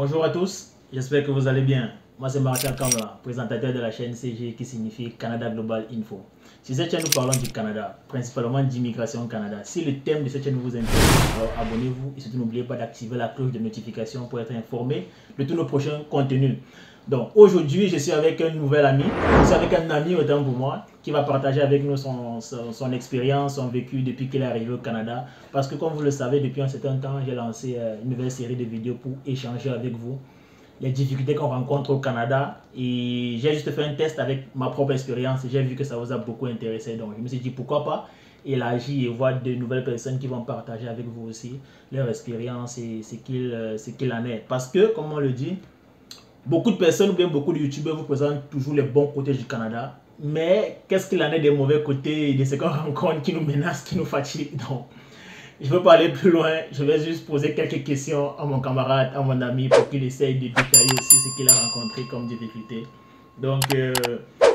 bonjour à tous, j'espère que vous allez bien. Moi, c'est Martin Kamla, présentateur de la chaîne CG qui signifie Canada Global Info. Sur cette chaîne, nous parlons du Canada, principalement d'immigration au Canada. Si le thème de cette chaîne vous intéresse, alors abonnez-vous et surtout n'oubliez pas d'activer la cloche de notification pour être informé de tous nos prochains contenus. Donc aujourd'hui, je suis avec un nouvel ami, je suis avec un ami autant pour moi, qui va partager avec nous son, son, expérience, son vécu depuis qu'il est arrivé au Canada. Parce que comme vous le savez, depuis un certain temps, j'ai lancé euh, une nouvelle série de vidéos pour échanger avec vous les difficultés qu'on rencontre au Canada. Et j'ai juste fait un test avec ma propre expérience et j'ai vu que ça vous a beaucoup intéressé. Donc je me suis dit pourquoi pas élargir et voir de nouvelles personnes qui vont partager avec vous aussi leur expérience et ce qu'il euh, en est. Parce que, comme on le dit, beaucoup de personnes ou bien beaucoup de youtubeurs vous présentent toujours les bons côtés du Canada. Mais qu'est-ce qu'il en est des mauvais côtés, de ce qu'on rencontre qui nous menacent, qui nous fatiguent? Donc, je ne veux pas aller plus loin. Je vais juste poser quelques questions à mon camarade, à mon ami, pour qu'il essaye de détailler aussi ce qu'il a rencontré comme difficulté. Donc, euh,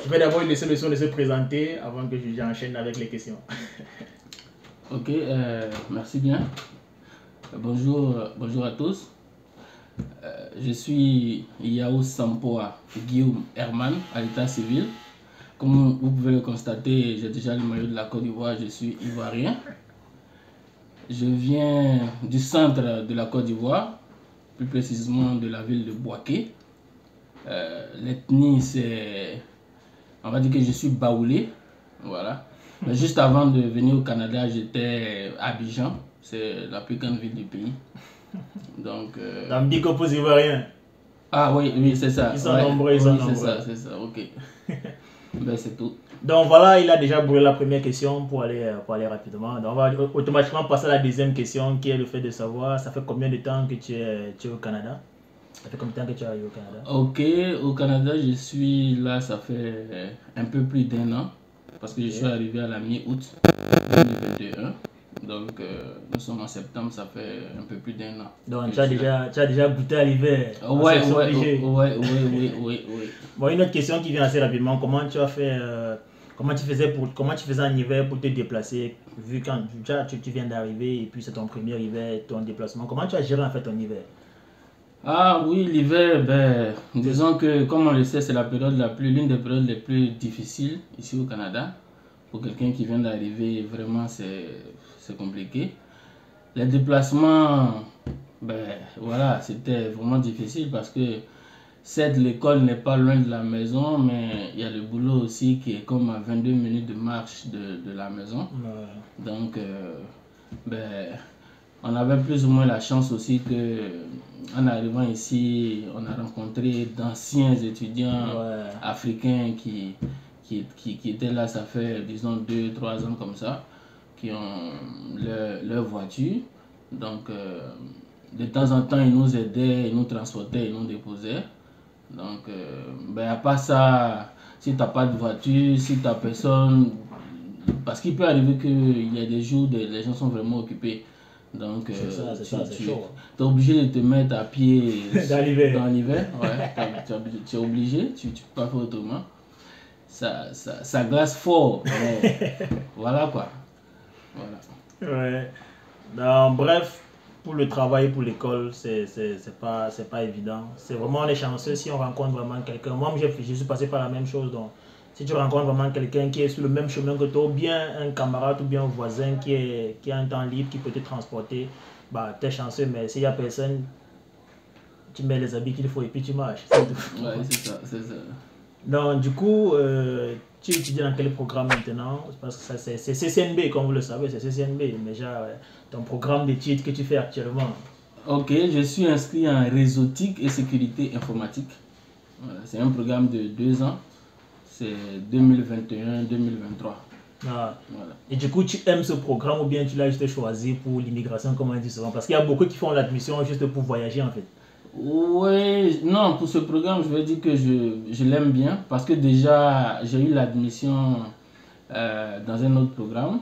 je vais d'abord laisser le son de se présenter avant que j'enchaîne avec les questions. ok, euh, merci bien. Bonjour, bonjour à tous. Euh, je suis Yao Sampoa Guillaume Herman à l'état civil. Comme vous pouvez le constater, j'ai déjà le maillot de la Côte d'Ivoire, je suis ivoirien. Je viens du centre de la Côte d'Ivoire, plus précisément de la ville de Boaké. Euh, l'ethnie, c'est. On va dire que je suis baoulé. Voilà. Mais juste avant de venir au Canada, j'étais à Abidjan. C'est la plus grande ville du pays. Donc. Euh... Dans Bicopos ivoirien. Ah oui, oui, c'est ça. Ils sont nombreux, ils sont nombreux. C'est ça, c'est ça, ok. ben, c'est tout. Donc voilà, il a déjà brûlé la première question pour aller, euh, pour aller rapidement. Donc on va automatiquement passer à la deuxième question qui est le fait de savoir, ça fait combien de temps que tu es, tu es au Canada? Ça fait combien de temps que tu es arrivé au Canada? Ok, au Canada, je suis là, ça fait un peu plus d'un an. Parce que je suis arrivé à la mi-août 2021. Donc, euh, nous sommes en septembre, ça fait un peu plus d'un an. Donc, tu as, déjà, tu as déjà goûté à l'hiver Ouais, ouais, ouais, ouais, oui, oui, oui. Bon, une autre question qui vient assez rapidement. Comment tu as fait, euh, comment tu faisais, pour, comment tu faisais en hiver pour te déplacer Vu quand tu, tu viens d'arriver et puis c'est ton premier hiver, ton déplacement. Comment tu as géré en fait ton hiver? Ah oui, l'hiver, ben, disons que comme on le sait, c'est la période la plus, l'une des périodes les plus difficiles ici au Canada. Pour quelqu'un qui vient d'arriver, vraiment, c'est compliqué. Les déplacements, ben voilà, c'était vraiment difficile parce que certes l'école n'est pas loin de la maison, mais il y a le boulot aussi qui est comme à 22 minutes de marche de, de la maison. Donc, euh, ben, on avait plus ou moins la chance aussi que en arrivant ici, on a rencontré d'anciens étudiants africains qui, qui, qui, qui, étaient là, ça fait disons 2-3 ans comme ça qui ont leur, voiture. Donc, euh, de temps en temps, ils nous aidaient, ils nous transportaient, ils nous déposaient. Donc, euh, ben, à part ça, si tu n'as pas de voiture, si tu n'as personne, parce qu'il peut arriver qu'il y a des jours où les gens sont vraiment occupés. Donc, euh, tu, es hein. obligé de te mettre à pied dans l'hiver. Dans l'hiver, tu, es obligé, tu ne peux pas faire autrement. Ça, ça, ça glace fort. voilà quoi. Ouais. bref, pour le travail, pour l'école, c'est pas, pas évident. C'est vraiment, on est chanceux si on rencontre vraiment quelqu'un. Moi, je, je suis passé par la même chose. Donc, si tu rencontres vraiment quelqu'un qui est sur le même chemin que toi, ou bien un camarade ou bien un voisin qui, est, qui a un temps libre, qui peut te transporter, bah, tu es chanceux. Mais s'il n'y a personne, tu mets les habits qu'il faut et puis tu marches. Ouais, c'est ça, c'est ça. Donc, du coup, euh, tu étudies dans quel programme maintenant? Parce que c'est CCNB, comme vous le savez, c'est CCNB. Mais déjà, ton programme d'études que tu fais actuellement Ok, je suis inscrit en réseautique et sécurité informatique. c'est un programme de deux ans. C'est 2021-2023. Ah. Et du coup, tu aimes ce programme ou bien tu l'as juste choisi pour l'immigration, comme on dit souvent? Parce qu'il y a beaucoup qui font l'admission juste pour voyager en fait. Oui, non, pour ce programme, je veux dire que je, je l'aime bien parce que déjà, j'ai eu l'admission euh, dans un autre programme.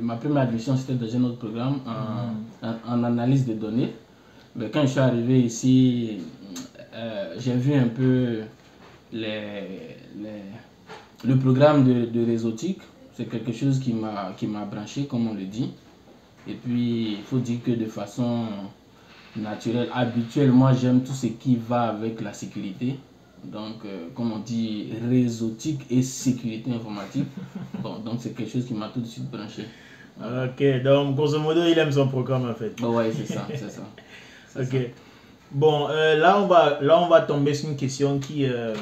ma première admission, c'était dans un autre programme en, mhm. en, analyse de données. Mais quand je suis arrivé ici, euh, j'ai vu un peu les, les, le programme de, de réseautique. C'est quelque chose qui m'a branché, comme on le dit. Et puis, il faut dire que de façon naturel, habituel. Moi, j'aime tout ce qui va avec la sécurité. Donc, euh, comme on dit, réseautique et sécurité informatique. Bon, donc c'est quelque chose qui m'a tout de suite branché. Ok, donc grosso modo, il aime son programme en fait. Bah ouais, c'est ça, c'est ça. Ok. ça. Bon, euh, là, on va, là, on va tomber sur une question qui, euh,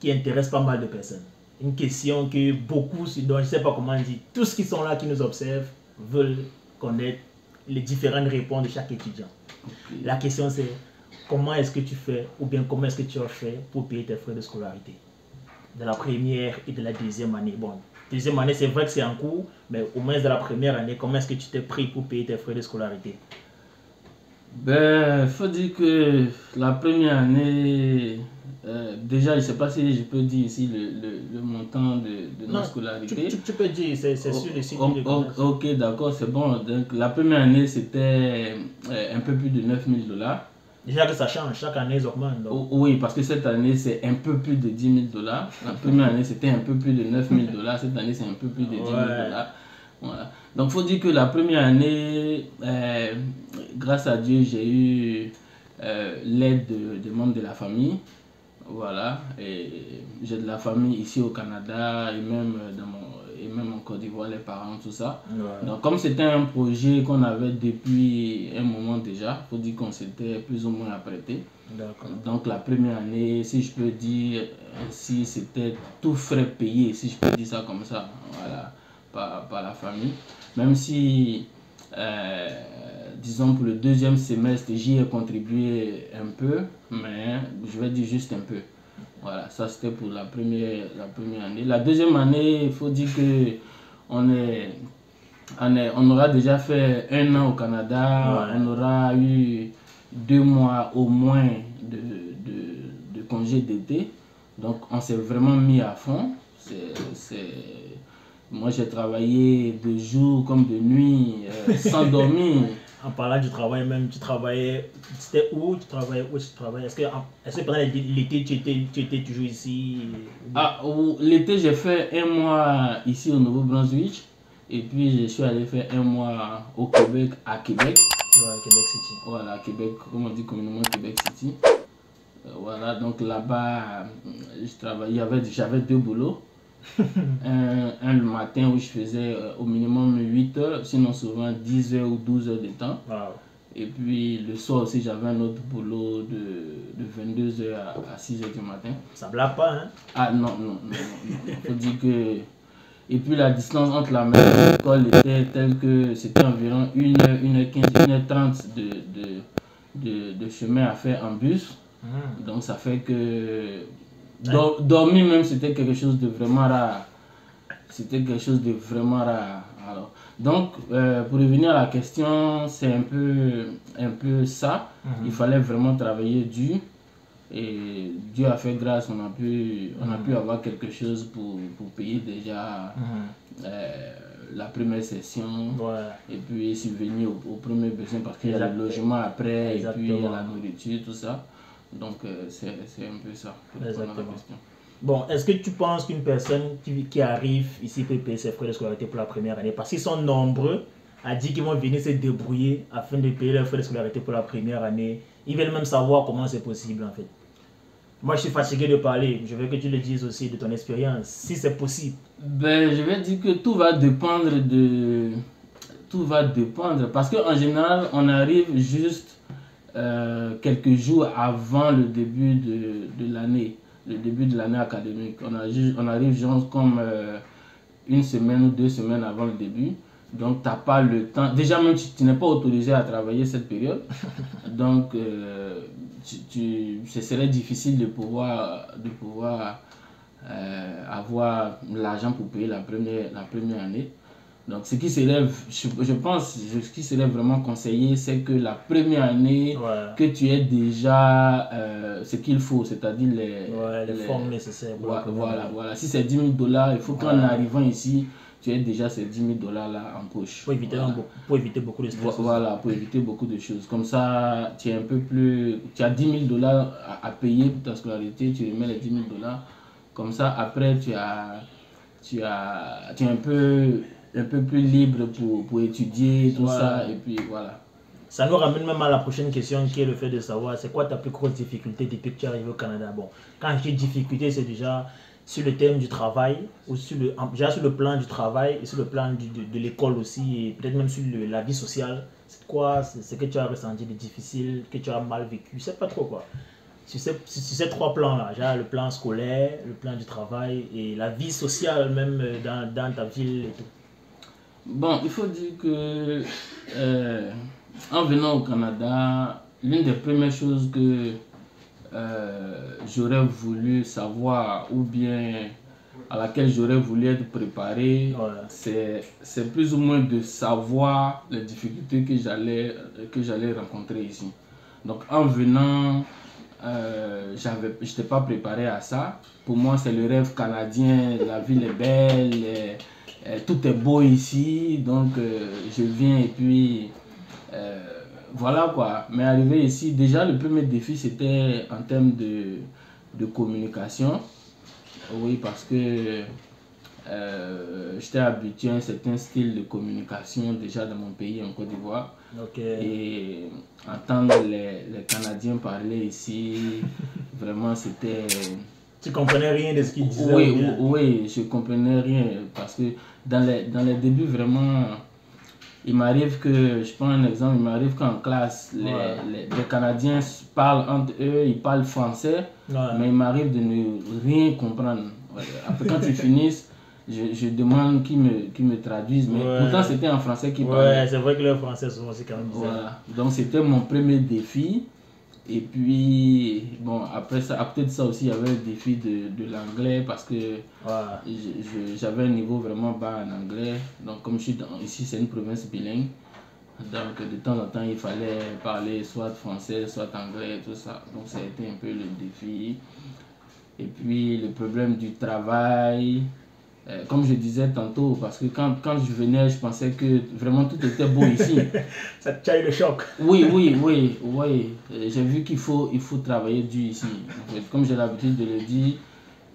qui intéresse pas mal de personnes. Une question que beaucoup, dont je ne sais pas comment dire, tous ceux qui sont là, qui nous observent, veulent connaître les différentes réponses de chaque étudiant. La question c'est comment est-ce que tu fais ou bien comment est-ce que tu as fait pour payer tes frais de scolarité? De la première et de la deuxième année. Bon, deuxième année c'est vrai que c'est en cours, mais au moins de la première année, comment est-ce que tu t'es pris pour payer tes frais de scolarité? Ben, faut dire que la première année, euh, déjà, je ne sais pas si je peux dire ici le, le, le montant de, de Non, notre tu, scolarité. tu- tu peux dire, c'est sur le site Oh, de oh, ok, d'accord, c'est bon. Donc, la première année, c'était euh, un peu plus de 9000 dollars. Déjà que ça change, chaque année ils augmentent. donc. Oh, oui, parce que cette année, c'est un peu plus de 10 000 dollars. La première année, c'était un peu plus de 9 000 dollars. Cette année, c'est un peu plus de 10 000 Ouais. dollars. Voilà. Donc, faut dire que la première année, euh, grâce à Dieu, j'ai eu euh, l'aide de, de membres de la famille. Voilà. Et j'ai de la famille ici au Canada et même, euh, dans mon, et même en Côte d'Ivoire, les parents, tout ça. Ouais. Donc, comme c'était un projet qu'on avait depuis un moment déjà, faut dire qu'on s'était plus ou moins apprêté. Donc la première année, si je peux dire, si c'était tout frais payé, si je peux dire ça comme ça, voilà, par, par la famille. Même si, euh, disons pour le deuxième semestre, j'y ai contribué un peu, mais je vais dire juste un peu. Voilà, ça c'était pour la première, la première année. La deuxième année, il faut dire que on est, on est, on aura déjà fait un an au Canada, Ouais. on aura eu deux mois au moins de, de, de congé d'été. Donc on s'est vraiment mis à fond. C'est. Moi j'ai travaillé de jour comme de nuit, euh, sans dormir. En parlant du travail même, tu travaillais, c'était où Tu travaillais où tu travaillais? Est-ce que, est que pendant l'été tu étais, tu étais toujours ici? Ah, l'été j'ai fait un mois ici au Nouveau-Brunswick. Et puis je suis allé faire un mois au Québec, à Québec. Ouais, Québec City. Voilà, Québec, comme on dit communément Québec City. Euh, voilà, donc là-bas, euh, j'avais deux boulots. un, un le matin où je faisais euh, au minimum 8 heures, sinon souvent 10 heures ou 12 heures de temps. Wow. Et puis le soir aussi, j'avais un autre boulot de, de 22 heures à, à 6 heures du matin. Ça blague pas, hein? Ah non, non, non, non, non. faut dire que... Et puis la distance entre la maison et l'école était telle que c'était environ 1 heure, 1 heure 15, 1 heure 30 de, de, de, de chemin à faire en bus. Hmm. Donc ça fait que dor- dormir même c'était quelque chose de vraiment rare. C'était quelque chose de vraiment rare. Alors, donc euh, pour revenir à la question, c'est un peu, un peu ça. Mhm. Il fallait vraiment travailler dur. Et Dieu a fait grâce, on a pu, on a pu avoir quelque chose pour, pour payer déjà Mhm. euh, la première session. Ouais. Et puis subvenir aux, aux premiers besoins parce qu'il y a le logement après, et puis il y a la nourriture, tout ça. Donc euh, c'est un peu ça. Exactement. Bon, est-ce que tu penses qu'une personne qui, qui arrive ici peut payer ses frais de scolarité pour la première année Parce qu'ils sont nombreux à dire qu'ils vont venir se débrouiller afin de payer leurs frais de scolarité pour la première année. Ils veulent même savoir comment c'est possible en fait. Moi, je suis fatigué de parler. Je veux que tu le dises aussi de ton expérience, si c'est possible. Ben, je vais dire que tout va dépendre de. Tout va dépendre. Parce qu'en général, on arrive juste euh, quelques jours avant le début de, de l'année, le début de l'année académique. On, a on arrive genre comme euh, une semaine ou deux semaines avant le début. Donc, tu n'as pas le temps. Déjà, même tu, tu n'es pas autorisé à travailler cette période. Donc, euh, tu, ce serait difficile de pouvoir, de pouvoir avoir l'argent pour payer la première, la première année. Donc, ce qui serait, je, je pense, ce qui serait vraiment conseillé, c'est que la première année, Ouais. que tu aies déjà euh, ce qu'il faut, c'est-à-dire les, Ouais, les les- formes nécessaires. Voilà, voilà. Si c'est 10 000 dollars, il faut qu'en arrivant ici, tu aies déjà ces 10 000 dollars là en poche. Pour éviter, Voilà. pour éviter beaucoup de stress. Voilà, pour éviter beaucoup de choses. Comme ça, tu es un peu plus. Tu as 10 000 dollars à, à payer pour ta scolarité, tu remets les 10 000 dollars. Comme ça, après, tu as. Tu, as, tu es un peu, un peu plus libre pour, pour étudier, tout Voilà. ça, et puis voilà. ça nous ramène même à la prochaine question qui est le fait de savoir c'est quoi ta plus grosse difficulté depuis que tu es arrivé au Canada? Bon, quand je dis difficulté, c'est déjà sur le thème du travail, ou sur le, déjà sur le plan du travail et sur le plan du, de, de l'école aussi, et peut-être même sur le, la vie sociale. C'est quoi ce que tu as ressenti de difficile, que tu as mal vécu, je sais pas trop quoi. Sur ces, sur ces trois plans-là, déjà le plan scolaire, le plan du travail et la vie sociale même dans, dans ta ville et tout. Bon, il faut dire que euh, en venant au Canada, l'une des premières choses que euh, j'aurais voulu savoir ou bien à laquelle j'aurais voulu être préparé, Voilà. c'est plus ou moins de savoir les difficultés que j'allais rencontrer ici. Donc en venant, euh, j'avais j'étais pas préparé à ça. Pour moi, c'est le rêve canadien, la ville est belle, tout est beau ici, donc euh, je viens et puis euh, voilà quoi. Mais arrivé ici, déjà le premier défi c'était en termes de, de communication. Oui, parce que euh, j'étais habitué à un certain style de communication déjà dans mon pays, en Côte d'Ivoire. Ok. Et entendre les, les Canadiens parler ici, vraiment c'était... Tu comprenais rien de ce qu'il disait Oui, ou oui, je comprenais rien parce que dans les, dans les débuts, vraiment, il m'arrive que, je prends un exemple, il m'arrive qu'en classe, les, Ouais. les, les Canadiens parlent entre eux, ils parlent français, Ouais. mais il m'arrive de ne rien comprendre. Après, quand ils finissent, je, je demande qu'ils me, qu'ils me traduisent, mais Ouais. pourtant c'était en français qu'ils parlaient. Ouais, c'est vrai que le français souvent c'est quand même bizarre. Voilà. Donc c'était mon premier défi. Et puis, bon, après ça, après ça aussi, il y avait le défi de, de l'anglais parce que Ouais. j'avais un niveau vraiment bas en anglais. Donc, comme je suis dans- ici, c'est une province bilingue. Donc, de temps en temps, il fallait parler soit français, soit anglais, tout ça. Donc, ça a été un peu le défi. Et puis, le problème du travail. Euh, comme je disais tantôt, parce que quand, quand je venais, je pensais que vraiment tout était beau ici. Ça te eu le choc. Oui, oui, oui, oui. Euh, J'ai vu qu'il faut, il faut travailler dur ici. Comme j'ai l'habitude de le dire,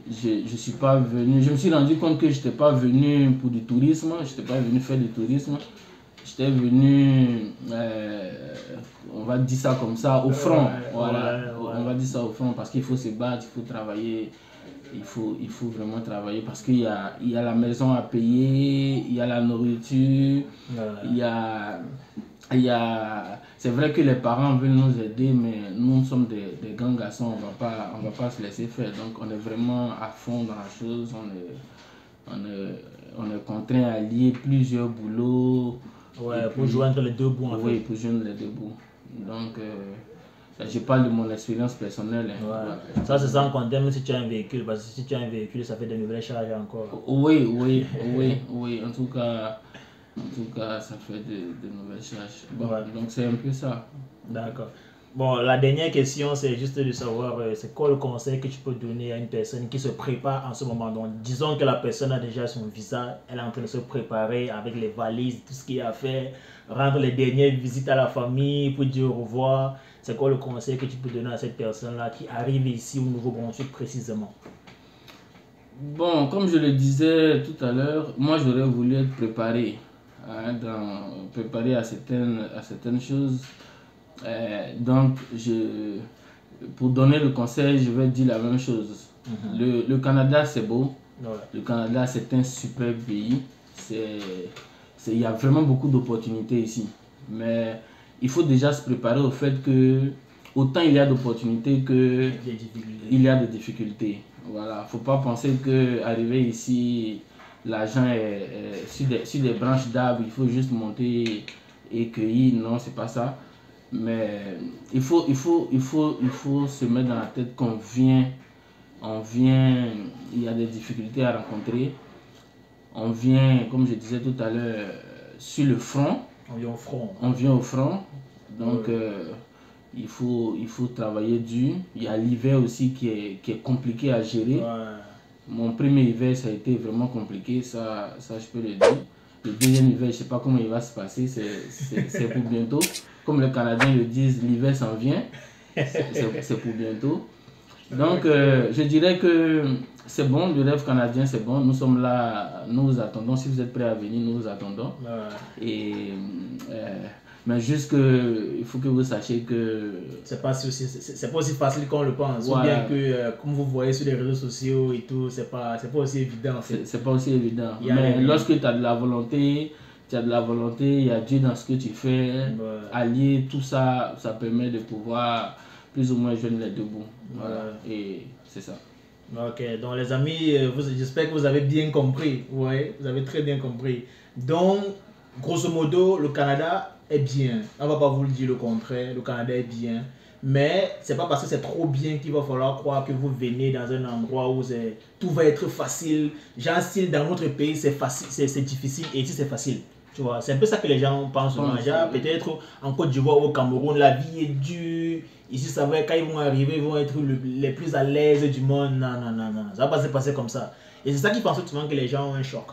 je ne suis pas venu. Je me suis rendu compte que je n'étais pas venu pour du tourisme, je n'étais pas venu faire du tourisme. J'étais venu, euh, on va dire ça comme ça, au front. Voilà. On va dire ça au front parce qu'il faut se battre, il faut travailler. Il faut, il faut vraiment travailler parce qu'il y a, il y a la maison à payer, il y a la nourriture, il y a, il y a, c'est vrai que les parents veulent nous aider, mais nous sommes des, des grands garçons, on va pas, on va pas se laisser faire. Donc on est vraiment à fond dans la chose, on est, on est, on est contraint à lier plusieurs boulots. Ouais, pour puis- joindre les deux bouts en oui, fait. pour joindre les deux bouts. Donc, euh, je parle de mon expérience personnelle. hein. Ouais. Ça, c'est sans compter même si tu as un véhicule. Parce que si tu as un véhicule, ça fait de nouvelles charges encore. Oui, oui, oui, oui. En tout cas, en tout cas, ça fait de, de nouvelles charges. Bon, Ouais. donc c'est un peu ça. D'accord. Bon, la dernière question, c'est juste de savoir, euh, c'est quoi le conseil que tu peux donner à une personne qui se prépare en ce moment? Donc, disons que la personne a déjà son visa, elle est en train de se préparer avec les valises, tout ce qu'il y a à faire, rendre les dernières visites à la famille pour dire au revoir. C'est quoi le conseil que tu peux donner à cette personne-là qui arrive ici au Nouveau-Brunswick précisément? Bon, comme je le disais tout à l'heure, moi j'aurais voulu être préparé, hein, dans, préparé à certaines, à certaines choses. Euh, donc, je, pour donner le conseil, je vais dire la même chose. le, le Canada, c'est beau. Ouais. Le Canada, c'est un super pays. Il y a vraiment beaucoup d'opportunités ici. Mais il faut déjà se préparer au fait que autant il y a d'opportunités que il y a des difficultés. Voilà, faut pas penser que arriver ici, l'argent est, est sur, des, sur des branches d'arbres, il faut juste monter et cueillir. Non, c'est pas ça. Mais il faut, il faut, il faut, il faut se mettre dans la tête qu'on vient, on vient, il y a des difficultés à rencontrer. On vient, comme je disais tout à l'heure, sur le front On vient au front. on vient au front, donc euh, il, faut, il faut travailler dur. Il y a l'hiver aussi qui est, qui est compliqué à gérer. Ouais. Mon premier hiver, ça a été vraiment compliqué, ça, ça je peux le dire. Le deuxième hiver, je ne sais pas comment il va se passer, c'est- pour bientôt. Comme les Canadiens le disent, l'hiver s'en vient, c'est pour bientôt. Donc, euh, je dirais que c'est bon, le rêve canadien, c'est bon. Nous sommes là, nous vous attendons. Si vous êtes prêts à venir, nous vous attendons. Ouais. Et euh, Mais juste que, il faut que vous sachiez que. C'est pas, aussi, c'est, pas aussi facile qu'on le pense. Ou bien que, euh, comme vous voyez sur les réseaux sociaux et tout, c'est pas, c'est pas aussi évident en fait. C'est pas aussi évident. Mais lorsque tu as de la volonté, tu as de la volonté, il y a Dieu dans ce que tu fais, Ouais. allier tout ça, ça permet de pouvoir plus ou moins joindre les deux bouts. Voilà. Et c'est ça. Ok, donc les amis, euh, vous- j'espère que vous avez bien compris. Ouais, vous avez très bien compris. Donc, grosso modo, le Canada est bien. On va pas vous le dire le contraire. Le Canada est bien. Mais c'est pas parce que c'est trop bien qu'il va falloir croire que vous venez dans un endroit où tout va être facile. Genre, style, dans notre pays, c'est facile, c'est c'est difficile et ici, c'est facile. Tu vois, c'est un peu ça que les gens pensent oui. peut-être en Côte d'Ivoire ou au Cameroun, la vie est dure. Ici, ça va, quand ils vont arriver, ils vont être le- les plus à l'aise du monde. Non, non, non, non. Ça va pas se passer comme ça. Et c'est ça qui pense souvent que les gens ont un choc.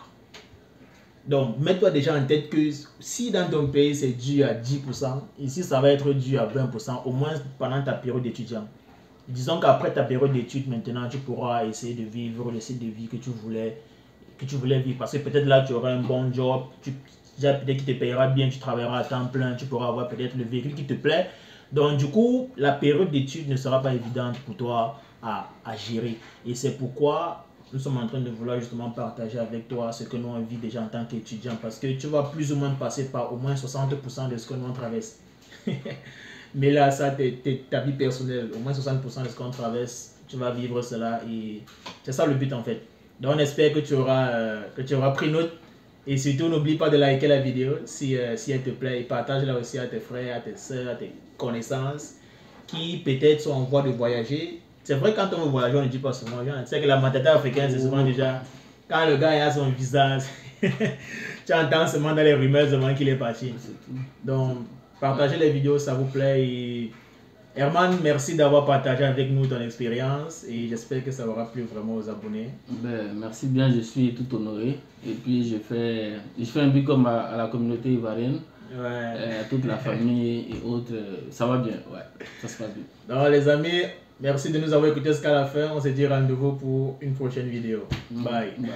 Donc, mets-toi déjà en tête que si dans ton pays c'est dû à 10%, ici ça va être dû à 20%, au moins pendant ta période d'étudiant. Disons qu'après ta période d'études, maintenant, tu pourras essayer de vivre le style de vie que tu voulais, que tu voulais vivre. Parce que peut-être là, tu auras un bon job, tu, déjà peut-être qui te payera bien, tu travailleras à temps plein, tu pourras avoir peut-être le véhicule qui te plaît. Donc, du coup, la période d'études ne sera pas évidente pour toi à, à gérer. Et c'est pourquoi nous sommes en train de vouloir justement partager avec toi ce que nous on vit déjà en tant qu'étudiant. Parce que tu vas plus ou moins passer par au moins 60% de ce que nous on traverse. Mais là, ça, c'est ta vie personnelle. Au moins 60% de ce qu'on traverse, tu vas vivre cela. Et c'est ça le but en fait. Donc, on espère que tu auras, euh, que tu auras pris note. Et surtout, n'oublie pas de liker la vidéo si, euh, si elle te plaît. Et partage-la aussi à tes frères, à tes soeurs, à tes connaissances qui peut-être sont en voie de voyager. C'est vrai, quand on veut voyager, on ne dit pas souvent. Tu sais que la matata africaine, c'est souvent déjà. Quand le gars a son visa, tu entends seulement dans les rumeurs seulement qu'il est parti. Donc, partagez les vidéos, ça vous plaît. Et Herman, merci d'avoir partagé avec nous ton expérience et j'espère que ça aura plu vraiment aux abonnés. Ben, merci bien, je suis tout honoré. Et puis je fais, je fais un but comme à, à la communauté ivoirienne, Ouais. euh, à toute la famille et autres. Ça va bien, ouais, ça se passe bien. Donc, les amis, merci de nous avoir écoutés jusqu'à la fin. On se dit rendez-vous pour une prochaine vidéo. Bye. Bye.